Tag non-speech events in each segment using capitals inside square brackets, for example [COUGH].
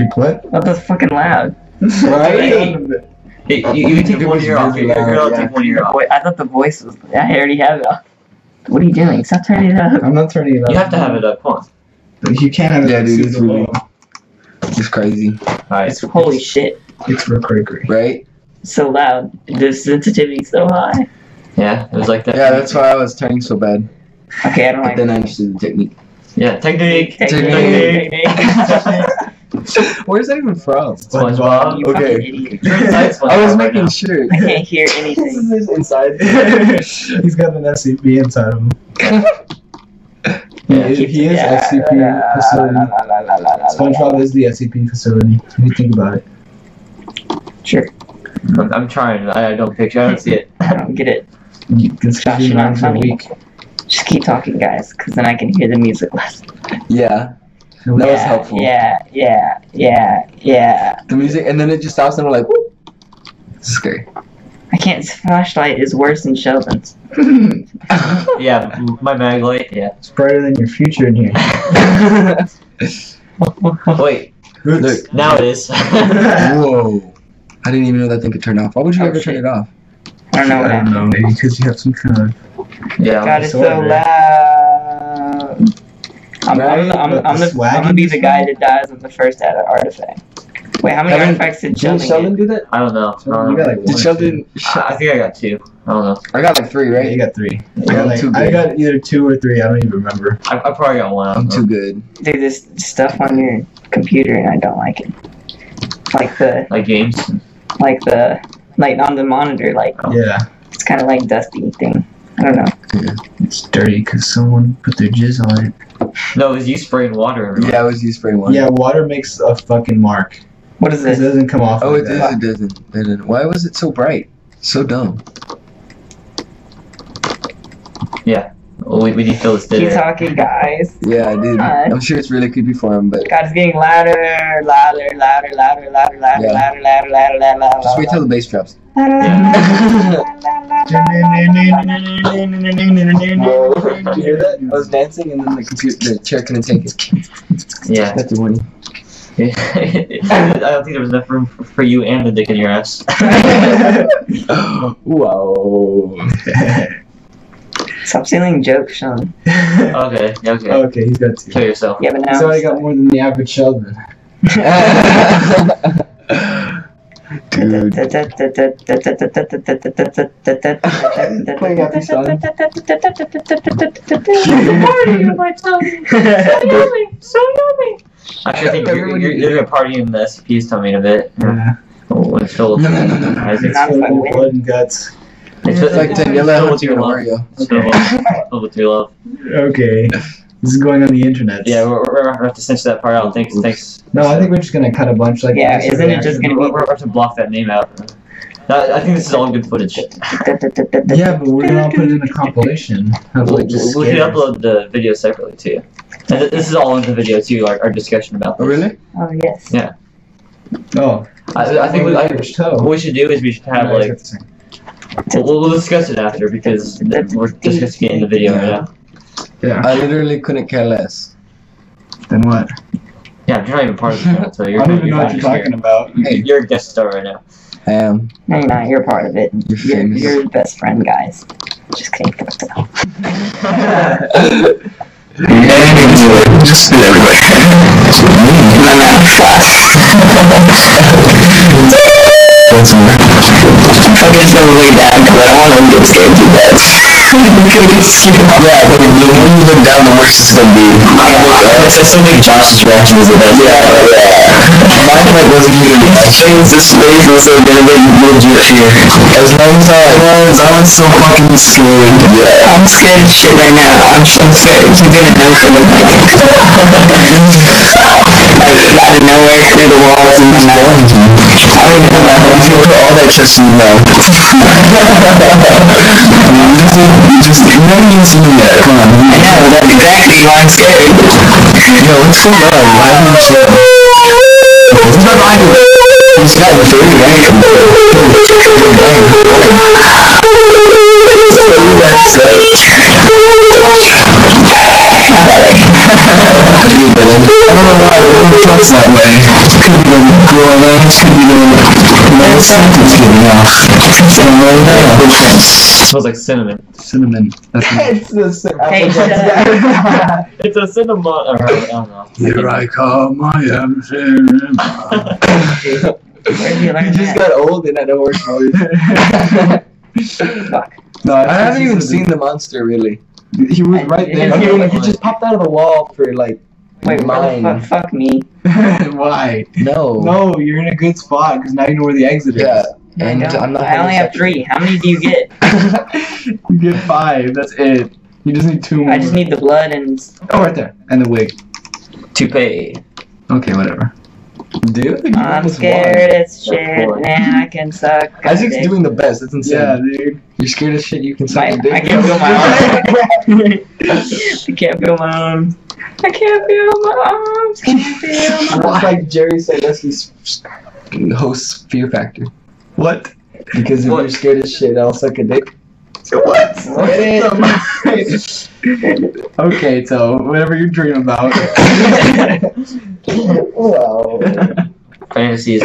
Electric what? That was fucking loud. Right? [LAUGHS] Hey, you, you take one was ear off. You're, you're loud, allowed to yeah. take one ear off. Wait, I thought the voice was. I already have it. off. What are you doing? Stop turning it up. I'm not turning it up. You have to have it up. Come on. You can't have it. Yeah, dude, super it's really- It's crazy, Alright. Holy shit! It's real crazy. right? So loud. The sensitivity so high. Yeah, it was like that. Yeah, that's why I was turning so bad. Okay, I don't But like. then I understood the technique. Yeah, technique. Technique. [LAUGHS] [LAUGHS] [LAUGHS] Where's that even from? SpongeBob. You Okay. idiot. You're inside SpongeBob I was making now. sure. [LAUGHS] I can't hear anything. this is inside. [LAUGHS] He's got an SCP inside him. Yeah. He, he is Yeah. SCP facility. SpongeBob is the SCP facility. When you think about it. Sure. I'm, I'm trying. I, I don't picture. I don't see it. I don't get it. You Josh, you're not nine funny. week. Just keep talking, guys, because then I can hear the music less. Yeah, that yeah, was helpful. Yeah, yeah, yeah, yeah. The music, and then it just stops, and we're like, whoop. It's scary. I can't. Flashlight is worse than Sheldon's. [LAUGHS] Yeah, my Maglite. Yeah. It's brighter than your future in here. [LAUGHS] Wait, Look. now it is. [LAUGHS] Whoa. I didn't even know that thing could turn off. Why would you Oh, ever shit. turn it off? I don't know I don't know, maybe because you have some kind of. yeah. God, it's so loud. I'm, I'm, I'm, I'm, the the, I'm gonna be the guy that dies with the first art- artifact. Wait, how many Haven't- artifacts did Didn't Sheldon Sheldon do that? I don't know. I, You got know. like one. Did Sheldon? [LAUGHS] I I think I got two. I don't know. I got like three, Yeah, right? you got three. I Yeah, got, like, too I got either two or three. I don't even remember. I, I probably got one. I I'm too good. get? Dude, this stuff on your computer and I don't like it. Like the, Like games. like the, like on the monitor, like Oh. Yeah, it's kind of like dusty thing. I don't know. Yeah, it's dirty because someone put their jizz on it. No, it was you spraying water everywhere. Yeah, I was you spraying water. Yeah, water makes a fucking mark. What is It this? doesn't come off. Oh, like it that. is. It doesn't. It didn't. Why was it so bright? So dumb. Yeah. Well, we, we need to fill this Keep dinner. talking, guys. Yeah, dude. God. I'm sure it's really creepy for him, but God, it's getting louder, louder, louder, louder, louder, louder, Yeah. louder, louder, louder, louder, louder. just wait till the bass drops. Did you hear that? I was dancing and then the computer, the chair couldn't take it. Yeah. That's the one. [LAUGHS] I don't think there was enough room for, for you and the dick in your ass. [LAUGHS] Whoa. Stop stealing jokes, Sean. Okay, okay. okay, he's got two. Kill yourself. Yeah, but now. So already got more than the average Sheldon. [LAUGHS] Dude. Playing happy song. Actually, I think you're, you're, you're, you're gonna party in the SCP's tummy in a bit. Yeah. Oh, when it's filled. No, no, no, no, no. It's Not Filled with blood and guts. it's It's like Daniela filled with your love. Mario. It's filled with your love. Okay. This is going on the internet. Yeah, we're, we're gonna have to censor that part out. Thanks, Oops. thanks. No, I think we're just gonna cut a bunch like Yeah, isn't it just gonna we're, we're gonna have to block that name out. That- I think this is all good footage. Yeah, but we're gonna put it in a compilation of We'll, like just we can upload the video separately too. And this is all in the video too, our, our discussion about Oh, really? Oh, yes. Yeah. Oh, I, I think we, I, what we should do is we should have No, like it's got the same. we'll, we'll discuss it after because we're discussing it in the video right now. Yeah. I literally couldn't care less. Then what? Yeah, you're not even part of the channel, so you're, [LAUGHS] I don't even know what you're talking about. You're, you're a guest star right now. I am. No, you're not. You're part of it. You're You're, famous. you're the best friend, guys. Just kidding. Just [LAUGHS] everybody. Okay, so we lay down because I don't want to get scared too bad. Yeah, but the when you look down, the worse it's gonna be. I still think Josh's reaction was the. Yeah, yeah. Mine like wasn't even. Change this space was so gonna make you legit fear. As long as I was, I was so fucking scared. Yeah. I'm scared as shit right now. I'm so scared. You're gonna know for the like, like out of nowhere through the walls and then I all that just so you know. you just, you just, you never even seen that. Come on. I know, that's exactly why I'm scared. Yo, let's low. Why don't you slow? This is my idea. He's got the very rank. [LAUGHS] I don't know why, it looks that way. Could be going to New could be going smells like cinnamon. Cinnamon. That's It's the same. Hey, shut It's a cinnamon. Or, I don't know. Here I come, I am cinnamon. You You just got old and had a horse voice. Fuck. no, I haven't even seen the monster really. He was I- right it there. is He, really he just popped out of the wall for like Wait, where the mine. fuck? Fuck me. [LAUGHS] Why? No. No, you're in a good spot because now you know where the exit is. Yeah. I, And don't- I'm not I only have three. How many do you get? [LAUGHS] you get five. That's it. You just need two more. I just need the blood and. Oh, right there. And the wig. Toupee. Okay, whatever. Dude, I'm scared as shit and I can suck. [LAUGHS] Isaac's dick. doing the best. That's insane. Yeah, dude. You're scared of shit. You can suck My, a dick. I can't feel my arms. [LAUGHS] I can't feel my arms. I can't feel my arms. Can't feel my That's like Jerry Sandusky's host Fear Factor. What? Because if What? you're scared of shit, I'll suck a dick. What? [LAUGHS] okay, so whatever you dream about. Wow. Fantasies.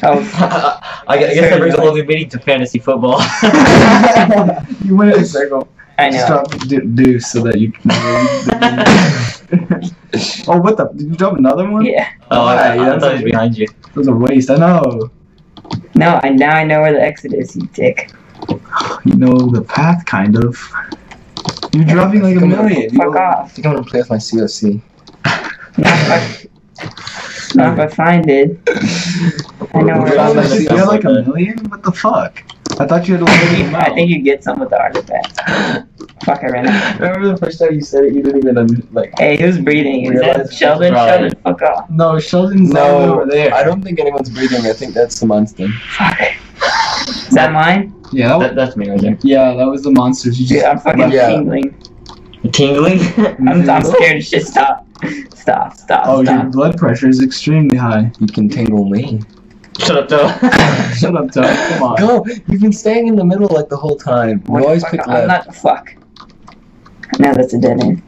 I guess [LAUGHS] I guess that brings a whole new meaning to fantasy football. [LAUGHS] you went in a circle. I know. Stop de- deuce so that you can. [LAUGHS] oh, what the? Did you drop another one? Yeah. oh, I, I, Yeah, I that's thought he was behind you. That was a waste. I know. No, I now I know where the exit is. You dick. You know the path, kind of. You're dropping like a million. Fuck I off. think I'm gonna play with my COC. Not if I, not if I find it. I know where You it is. got like a million? What the fuck? I thought you had a million. I think you get some with the artifact. Fuck, I ran out. Remember the first time you said it, you didn't even um, like. Hey, who's breathing? Is that Sheldon? Right. Sheldon, fuck off. No, Sheldon's no, over there. I don't think anyone's breathing. I think that's the monster. Fuck. Is that mine? Yeah, that, That, that's me right there. yeah, that was the monsters. You Dude, just I'm fucking Yeah. tingling. Tingling? [LAUGHS] I'm, I'm [LAUGHS] scared as shit. Stop. Stop, stop, oh, your blood pressure is extremely high. You can tingle me. Shut up, Joe. [LAUGHS] Shut up, Doug. Come on. Go! You've been staying in the middle like the whole time. You What the always fuck? pick I'm left. not. Fuck. Now that's a dead end.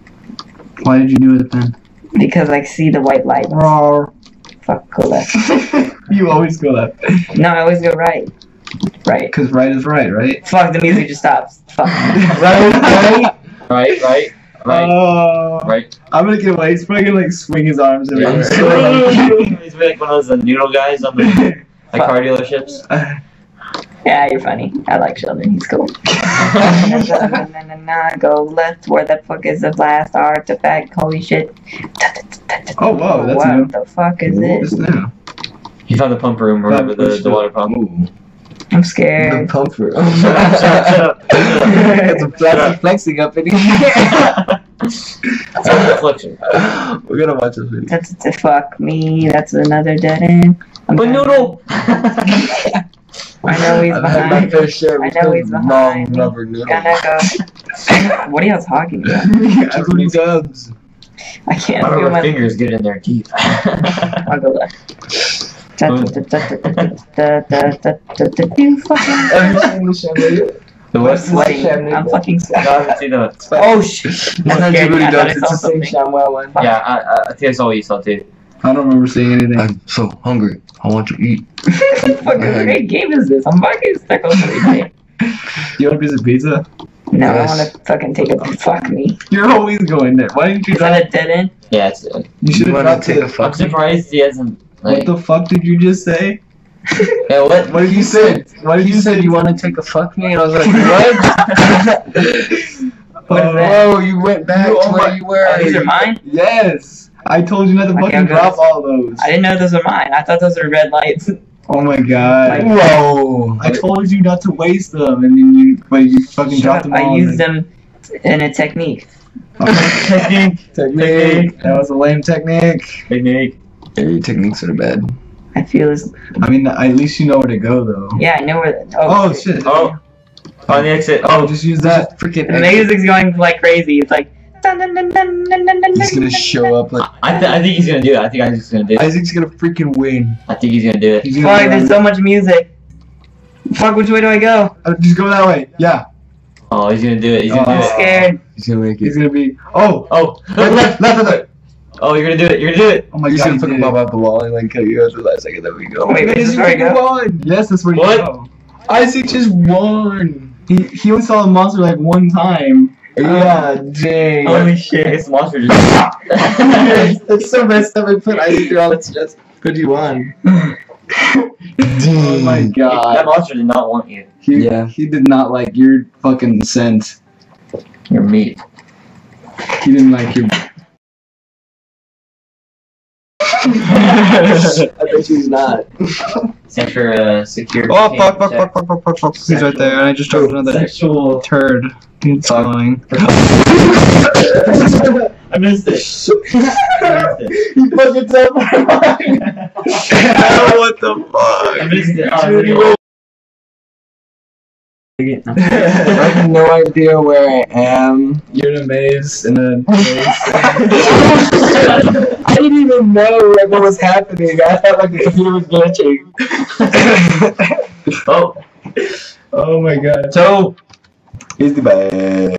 Why did you do it then? Because I see the white light. Roar. Fuck, go left. you always go left. No, I always go right. Right. Because right is right, right? Fuck, the music just stops. Fuck. [LAUGHS] right, right. right, right, right, Oh, right. I'm gonna get away. He's probably gonna like swing his arms Yeah, everywhere. I'm [LAUGHS] He's like one of those uh, noodle guys on the [LAUGHS] like car dealerships. Yeah, you're funny. I like Sheldon. He's cool. na, na, na, na, na, go left. Where the fuck is the last artifact? Holy shit. Oh, whoa, that's what new. the fuck is Just it? now. He found the pump room, remember the, the water pump. Ooh. I'm scared. pump for. Shut [LAUGHS] up, it's a Shut up. flexing up in here. [LAUGHS] It's a reflection. We're gonna watch this video. That's to fuck me. That's another dead end. I'm But noodle! [LAUGHS] I know he's I've behind. fair share I know he's long behind. rubber noodles. Gonna go. what are y'all talking about? That's what does. I can't My feel my. fingers get in there deep. I'll go left. The Chandelier? the I'm what? sweating. I'm fucking No, I haven't seen that. Oh shit! That's That scared me. what he I does. It's the same something. ShamWow one. Yeah, I, I, I think I saw you saw too. I don't remember seeing anything. I'm so hungry. I want to eat. What fucking great game is this? I'm fucking stuck on everything. you want a piece of pizza? No, I want to fucking take a fuck me. You're always going there. Why didn't you Is drive? that a dead end? Yeah, it's. Uh, You should have wanna dropped to take a the. I'm surprised he hasn't. What the fuck did you just say? yeah, what? What did you say? What did You you say? you want to take a fuck me, and I was like, what? [LAUGHS] What is Oh. Whoa, you went back You- to oh where my- you were. Oh, these are mine? Yes. I told you not to Okay, fucking I'm drop all those. I didn't know those were mine. I thought those were red lights. Oh my god. Whoa. I told you not to waste them, and then you, but you fucking Shut dropped up. them I all. used them in a technique. [LAUGHS] technique. Technique. That was a lame technique. Technique. Yeah, your techniques are bad. I feel as I mean, at least you know where to go, though. yeah, I know where. The, Oh shit. Oh. On the exit. Oh, Oh, just use that. Freaking. the music's going like crazy. It's like. He's gonna show up like. I, th- I think he's gonna do it. I think Isaac's gonna do it. Isaac's gonna freaking win. I think he's gonna do it. He's Fuck, gonna there's so much music. Fuck, which way do I go? Uh, just go that way. Yeah. Oh, he's gonna do it. He's Oh. gonna I'm do it. scared. He's gonna make He's gonna be. Oh. Oh, Left, left, left, left. Oh, you're gonna do it. You're gonna do it. Oh my He's god. gonna he fucking did pop it. out the wall and like kill you at the last second that we go. Wait, wait, this is where I go? won. Yes, that's where you What? go. Isaac just won. He, he only saw the monster like one time. Yeah, uh, dang. Holy shit! This monster just. [LAUGHS] That's so messed up. I put Isaac through all that stress, but you won. Oh my god. that monster did not want you. He, Yeah. he did not like your fucking scent. Your meat. He didn't like your. [LAUGHS] I bet he's not. Stand for uh, secure. Oh fuck fuck fuck fuck fuck fuck fuck! He's right there, and I just dropped another Sexual. turd. He's flying. [LAUGHS] I missed it. I missed it. He fucking said [LAUGHS] What the fuck? I fuck? missed it. Oh, video. I have no idea where I am. You're in a maze in a [LAUGHS] I didn't even know like, what was happening. I thought like the computer was glitching. [LAUGHS] oh, Oh my god. so He's the bad.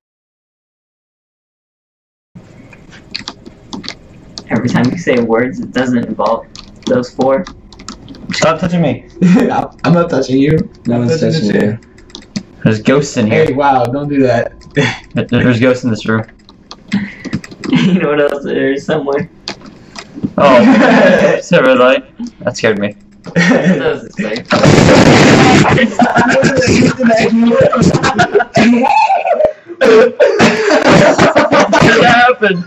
Every time you say words, it doesn't involve those four. stop touching me. [LAUGHS] I'm not touching you. No one's Touching touching the you. There's ghosts in here. Hey, wow! Don't do that. [LAUGHS] There's ghosts in this room. [LAUGHS] you know what else there is somewhere? Oh, [LAUGHS] silver light. That scared me. What does it what happened?